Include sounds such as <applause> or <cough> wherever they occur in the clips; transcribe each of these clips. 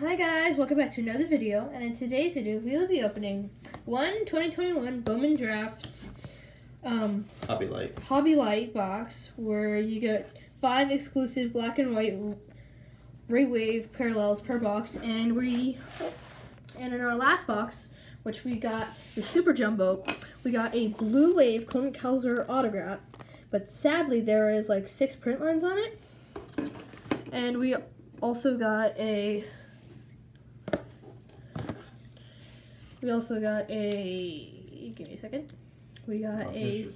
Hi guys, welcome back to another video, and in today's video we will be opening one 2021 Bowman Draft um, Hobby Light. Hobby Light box where you get five exclusive black and white Ray Wave parallels per box, and we and in our last box, which we got the Super Jumbo, we got a Blue Wave Clone Kelzer autograph, but sadly there is like six print lines on it, and we also got a we also got a give me a second. We got Oh, a here's your,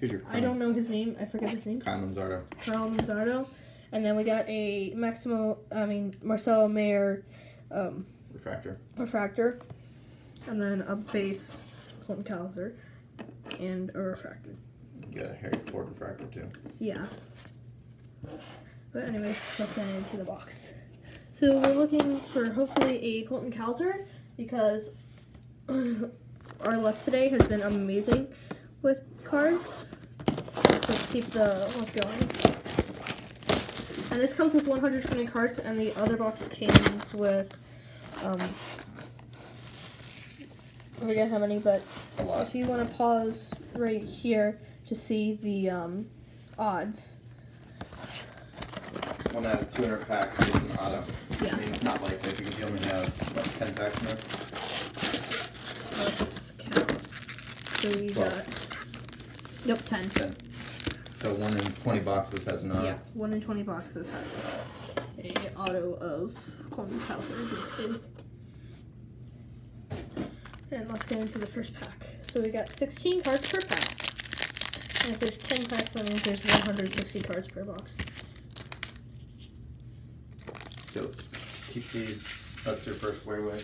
here's your I don't know his name. I forget his name. Kyle Manzardo. Carl Mazzardo. And then we got a Maximo, I mean, Marcelo Mayer um, Refractor. refractor. And then a base Colton Cowser. And a refractor. You got a Harry Ford refractor too. Yeah. But anyways, let's get into the box. So we're looking for hopefully a Colton Cowser because our luck today has been amazing with cards. Let's keep the luck going. And this comes with 120 cards, and the other box comes with, um, I forget how many, but A lot. if you want to pause right here to see the um, odds. One out of 200 packs gets an auto. Yeah. I mean, it's not likely because you only have, what, 10 packs in there? Let's count. So we Twelve. got. Yep, 10. 10. So one in 20 boxes has an auto. Yeah, 1 in 20 boxes has a auto of Colton Cowser, basically. And let's get into the first pack. So we got 16 cards per pack. And if there's 10 packs, that means there's 160 cards per box. So let's keep these. That's your first way way.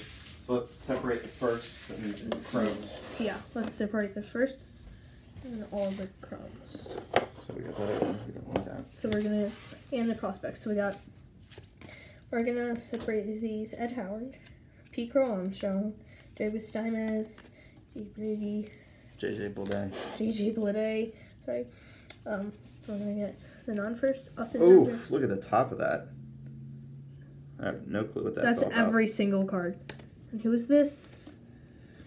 So let's separate the first and the crumbs. Yeah, let's separate the firsts and all the crumbs. So we got that open. We don't want that. So we're gonna and the prospects. So we got we're gonna separate these Ed Howard, Pete Crow Armstrong, David Steinmetz, E. Brady, JJ Bleday. JJ Blade. Sorry. Um we're gonna get the non first, Austin Oh, Hunter. look at the top of that. I have no clue what that's, That's all about. every single card. And who is this?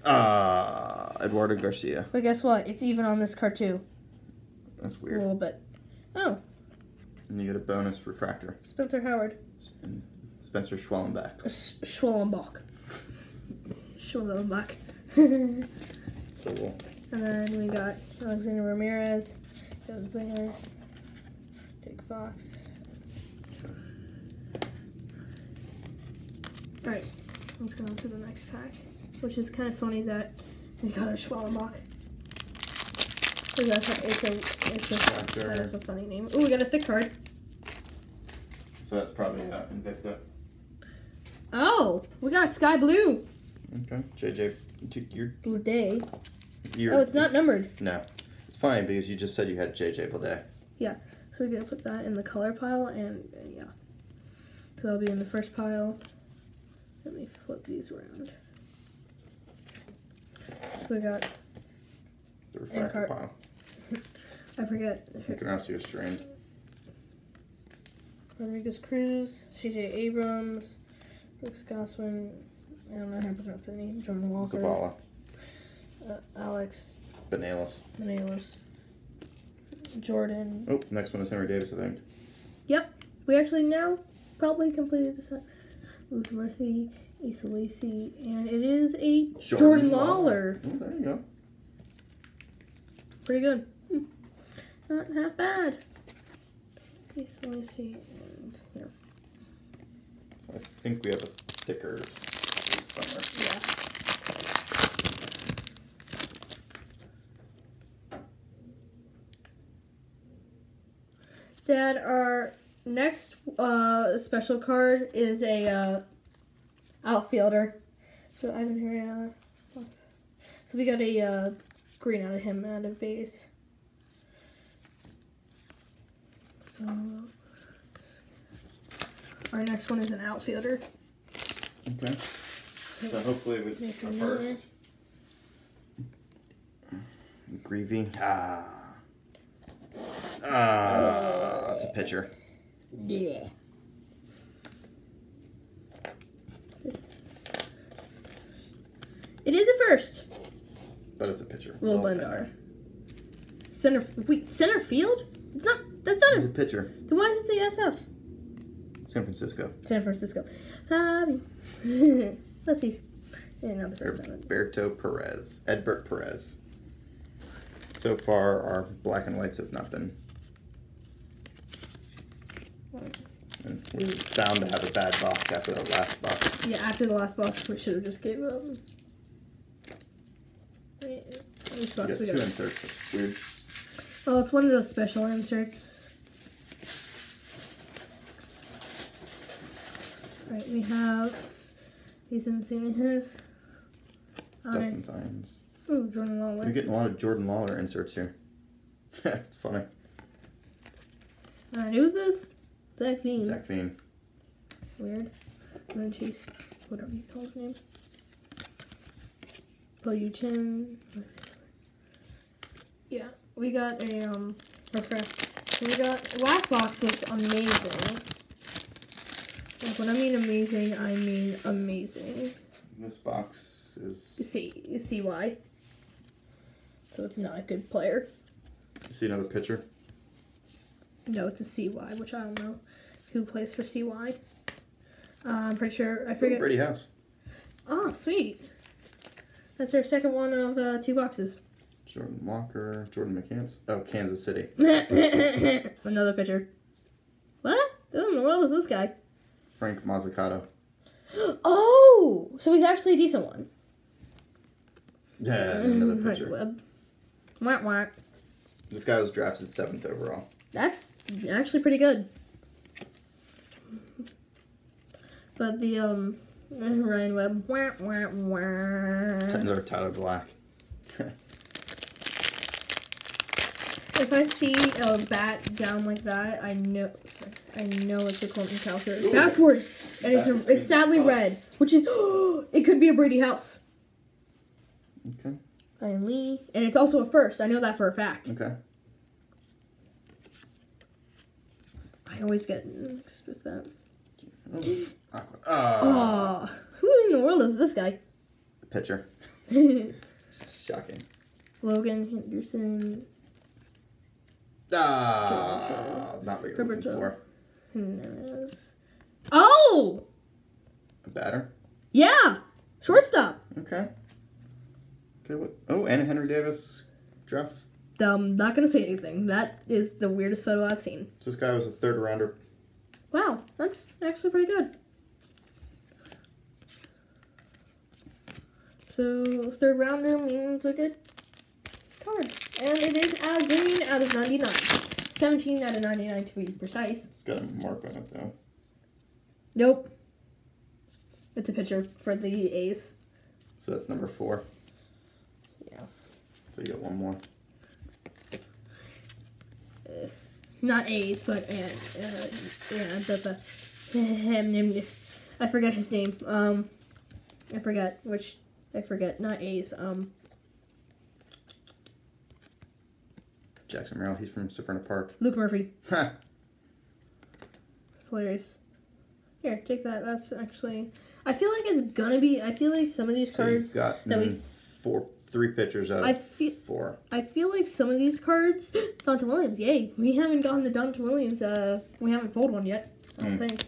Ah, Eduardo Garcia. But guess what? It's even on this card too. That's A weird. little bit. Oh, And you get a bonus refractor. Spencer Howard. And Spencer Schwellenbach. Sch- Schwellenbach. Schwellenbach. <laughs> So we'll And then we got Alexander Ramirez, Joe Zinger, Jake Fox. Alright, let's go on to the next pack, which is kind of funny that we got a Schwellenbach. That's a, it's a, it's a, of a funny name. Oh, we got a thick card. So that's probably uh, Invicta. Oh, we got a sky blue. Okay. JJ, your, Blue day. your. Oh, it's not numbered. No, it's fine because you just said you had JJ Bleday. So we're gonna put that in the color pile, and uh, yeah. So that'll be in the first pile. Let me flip these around. So we got, The pile. <laughs> I forget, You can also use strain. Rodriguez Cruz, CJ Abrams, Brooks Goswin, I don't know how to pronounce that name, Jordan Walker, Zavala. uh, Alex Binelas. Manelis, Jordan. Oh, next one is Henry Davis, I think. Yep. We actually now probably completed the set. Mercy, Asa Lacy, and it is a Jordan, Lawlar. Oh, there you go. Pretty good. Hmm. Not half bad. Asa Lacy and here. I think we have a sticker somewhere. Yeah. Dad, our next uh, special card is a uh, outfielder. So Ivan Herrera. So we got a uh, green out of him out of base. So our next one is an outfielder. Okay. So So hopefully it's Mason a Miller. first. Greavy. Ah. Ah, it's a pitcher. Yeah. It is a first. But it's a pitcher. Will Bednar. Uh, center wait, center field? It's not that's not a, a pitcher. Then why does it say SF? San Francisco. San Francisco. Sorry. <laughs> Lefties. Roberto Perez. Edbert Perez. So far our black and whites have not been and we were bound to have a bad box after the last box. Yeah, after the last box, we should have just gave up. Wait, Which We box got we two inserts. Weird. Well, it's one of those special inserts. Right, we have. He's in seen his. Dustin Signs. Ooh, Jordan Lawlar. We're getting a lot of Jordan Lawlar inserts here. <laughs> it's funny. And who's this? Zac Veen. Zac Veen. Weird. And then Chase, whatever you call his name. Pull you chin. Yeah, we got a um. Refresh. We got last box was amazing. Like when I mean amazing, I mean amazing. This box is. You see, you see why. So it's not a good player. You see another pitcher? No, it's a CY, which I don't know who plays for CY. Uh, I'm pretty sure I forget. Brady House. Oh, sweet. That's our second one of uh, two boxes. Jordan Walker. Jordan McCants. Oh, Kansas City. <laughs> Another pitcher. What? Who in the world is this guy? Frank Mozzicato. Oh, so he's actually a decent one. Yeah, another. <laughs> Webb. Whack whack. This guy was drafted seventh overall. That's actually pretty good. But the um <laughs> Ryan Webb. Wah, wah, wah. Another Tyler Black. If I see a bat down like that, I know I know it's a Colton Cowser. Backwards. And it's a, it's sadly red. Which is <gasps> it could be a Brady House. Okay. Lee. And it's also a first. I know that for a fact. Okay. I always get mixed with that. Oh. Aqua- Oh. Oh, who in the world is this guy? Pitcher. <laughs> Shocking. Logan Henderson. Ah, not what you're looking for. Jimenez. Oh! A batter. Yeah! Shortstop. Okay. Okay. What? Oh, and Henry Davis draft. Um, not gonna say anything. That is the weirdest photo I've seen. So this guy was a third rounder. Wow, that's actually pretty good. So third rounder means a good card. And it is of green out of 99. 17 out of 99 to be precise. It's got a mark on it though. Nope. It's a picture for the A's. So that's number four. Yeah. So you got one more. Not A's, but uh, uh, yeah, the, the I forget his name. Um, I forget which. I forget. Not A's. Um, Jackson Merrill. He's from Severna Park. Luke Murphy. <laughs> Ha. It's hilarious. Here, take that. That's actually. I feel like it's gonna be. I feel like some of these So cards. got that we- mm, four, three pitchers out I of feel. four. I feel like some of these cards. <gasps> Donta Williams. Yay! We haven't gotten the Donta Williams. Uh, we haven't pulled one yet. I don't Hmm. think.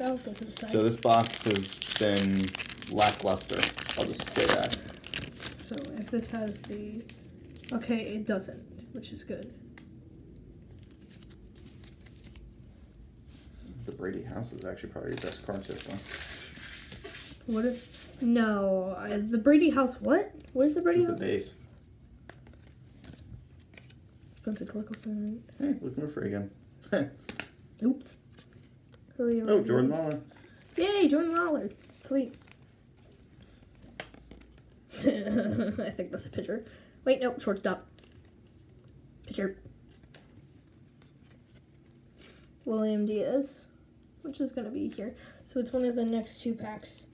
I'll go to the side. So this box has been lackluster. I'll just say that. So if this has the, okay, it doesn't, which is good. The Brady House is actually probably your best card so far. What if? No, I, the Brady House. What? Where's the Brady Just the House? base. Spencer Torkelson. Hey, look Murphy again. <laughs> Oops. Julio oh, oh Jordan. Lawlar. Yay, Jordan Lawlar. Sweet. <laughs> I think that's a pitcher. Wait, no, shortstop. Pitcher. William Diaz, which is going to be here. So it's one of the next two packs.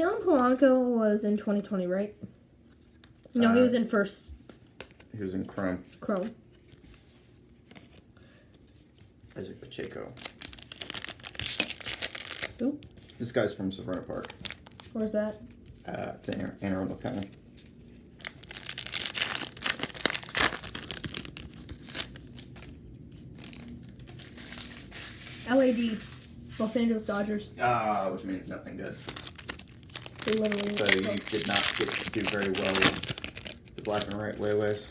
Jalen Polanco was in 2020, right? No, he Uh, was in first He was in Chrome. Chrome. Izaac Pacheco. Oop. This guy's from Severna Park. Where's that? Uh, it's in Anne Arundel County. LAD, Los Angeles Dodgers. Ah, which means nothing good. Literally. So you did not get to do very well with the black and white wayways.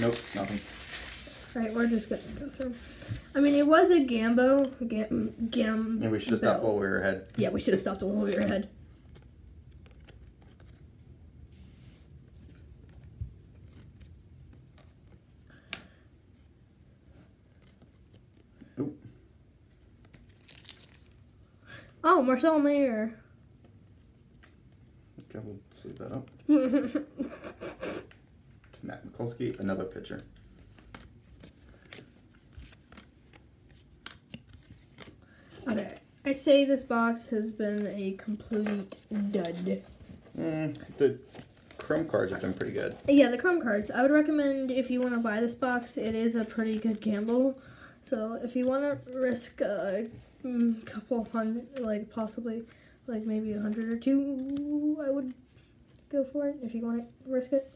Nope, nothing. Right, we're just gonna go through. I mean, it was a Gambo. Gam. Gam. And we should have stopped while we were ahead. Yeah, we should have stopped while we were ahead. Oh, Marcel Mayer. Okay, we'll save that up. <laughs> Matt Mikulski, another pitcher. okay, I say this box has been a complete dud. Mm, the chrome cards have been pretty good. Yeah, the Chrome cards. I would recommend if you want to buy this box, it is a pretty good gamble. So if you want to risk a mm, couple hundred, like possibly, like maybe a hundred or two, I would go for it if you want to risk it.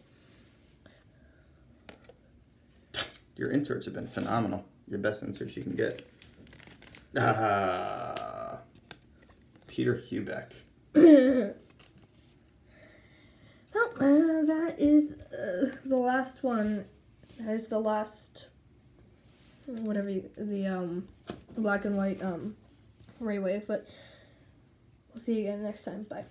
Your inserts have been phenomenal. Your best inserts you can get. Ah, Peter Hubeck. <coughs> Well, uh, that is uh, the last one. That is the last, whatever you, the um, black and white um, ray wave. But we'll see you again next time. Bye.